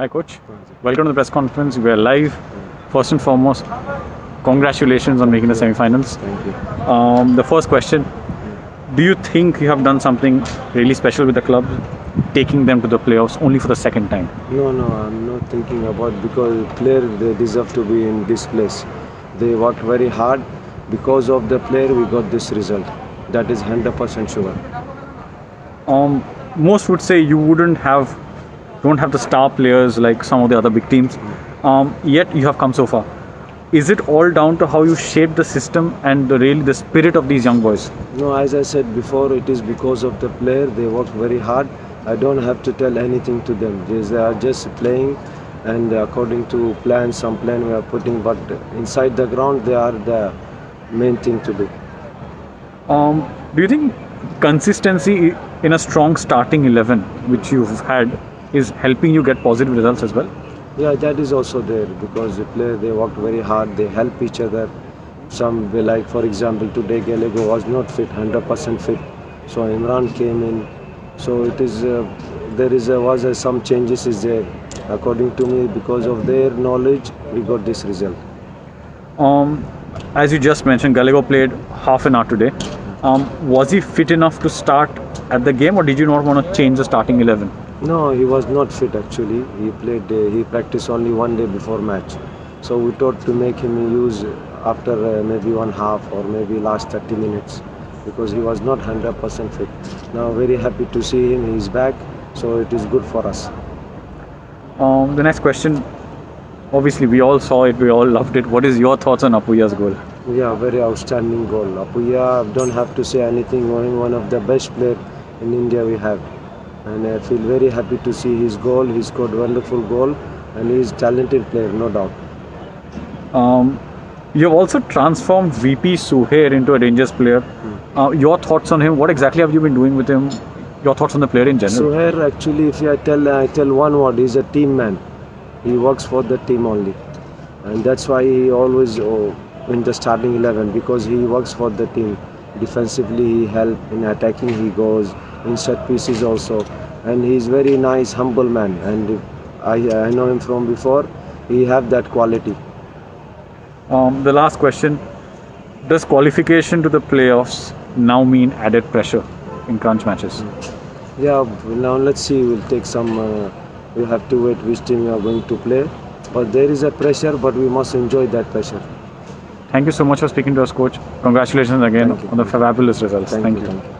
Hi, coach. Welcome to the press conference. We are live. First and foremost, congratulations on making the semi-finals. Thank you. Um, the first question: Do you think you have done something really special with the club, taking them to the playoffs only for the second time? No, no, I'm not thinking about because player they deserve to be in this place. They worked very hard. Because of the player, we got this result. That is 100% sure. Um, most would say you wouldn't have, don't have the star players like some of the other big teams. Um, yet you have come so far. Is it all down to how you shape the system and the really the spirit of these young boys? No, as I said before, it is because of the player. They work very hard. I don't have to tell anything to them. They are just playing, and according to plan, some plan we are putting. But inside the ground, they are the main thing to do. Um, do you think consistency in a strong starting 11, which you've had, is helping you get positive results as well? Yeah, that is also there because the player they worked very hard. They help each other. Some like, for example, today Gallego was not fit, 100% fit. So Imran came in. So it is uh, there is a, was a, some changes is there. According to me, because of their knowledge, we got this result. Um, as you just mentioned, Gallego played half an hour today. Um, was he fit enough to start at the game, or did you not want to change the starting 11? No, he was not fit actually. He played. Uh, he practiced only one day before match. So we thought to make him use after uh, maybe one half or maybe last 30 minutes because he was not 100% fit. Now very happy to see him. He's back. So it is good for us. Um, the next question, obviously we all saw it, we all loved it. What is your thoughts on Apuia's goal? Yeah, very outstanding goal. Apuia, don't have to say anything. One of the best player in India we have. And I feel very happy to see his goal. He scored wonderful goal and he is talented player, no doubt. Um, you have also transformed VP Suhair into a dangerous player. Uh, your thoughts on him? What exactly have you been doing with him? Your thoughts on the player in general? Suhair actually, if I tell I tell one word, he's a team man. He works for the team only, and that's why he always oh, in the starting eleven because he works for the team. Defensively, he help in attacking. He goes in set pieces also, and he's very nice, humble man. And I I know him from before. He have that quality. Um, the last question: Does qualification to the playoffs now mean added pressure in crunch matches? Yeah, now let's see. We'll take some. Uh, we have to wait which team we are going to play. But there is a pressure, but we must enjoy that pressure. Thank you so much for speaking to us, coach. Congratulations again on the fabulous results. Thank, Thank you. you. Thank you.